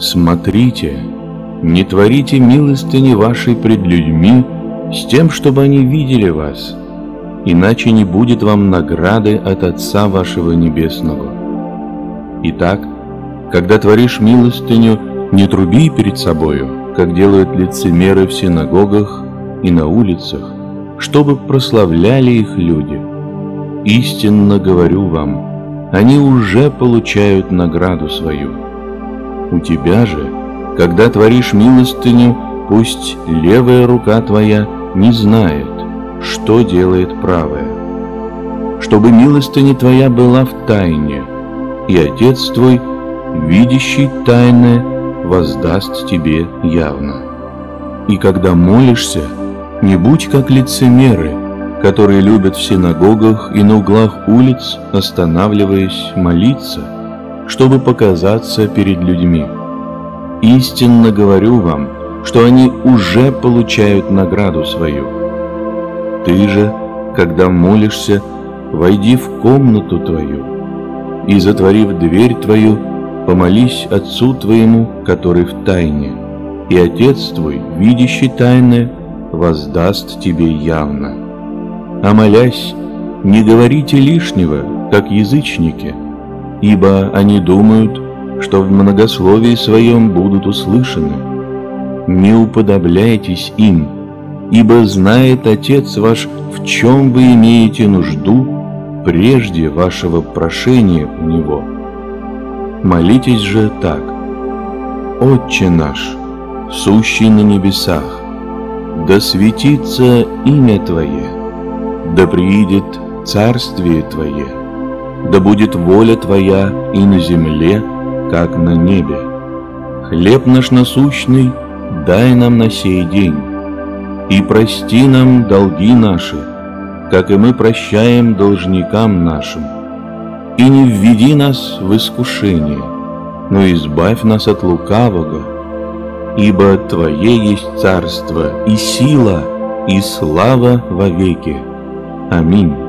Смотрите, не творите милостыни вашей пред людьми с тем, чтобы они видели вас, иначе не будет вам награды от Отца вашего Небесного. Итак, когда творишь милостыню, не труби перед собою, как делают лицемеры в синагогах и на улицах, чтобы прославляли их люди. Истинно говорю вам, они уже получают награду свою. У тебя же, когда творишь милостыню, пусть левая рука твоя не знает, что делает правая. Чтобы милостыня твоя была в тайне, и Отец твой, видящий тайное, воздаст тебе явно. И когда молишься, не будь как лицемеры, которые любят в синагогах и на углах улиц, останавливаясь молиться, чтобы показаться перед людьми. Истинно говорю вам, что они уже получают награду свою. Ты же, когда молишься, войди в комнату твою и, затворив дверь твою, помолись Отцу твоему, который в тайне, и Отец твой, видящий тайное, воздаст тебе явно. А молясь, не говорите лишнего, как язычники, ибо они думают, что в многословии своем будут услышаны. Не уподобляйтесь им, ибо знает Отец ваш, в чем вы имеете нужду прежде вашего прошения у Него. Молитесь же так. Отче наш, сущий на небесах, да светится имя Твое, да приидет царствие Твое, да будет воля Твоя и на земле, как на небе. Хлеб наш насущный дай нам на сей день, и прости нам долги наши, как и мы прощаем должникам нашим. И не введи нас в искушение, но избавь нас от лукавого, ибо Твое есть царство и сила и слава вовеки. Аминь.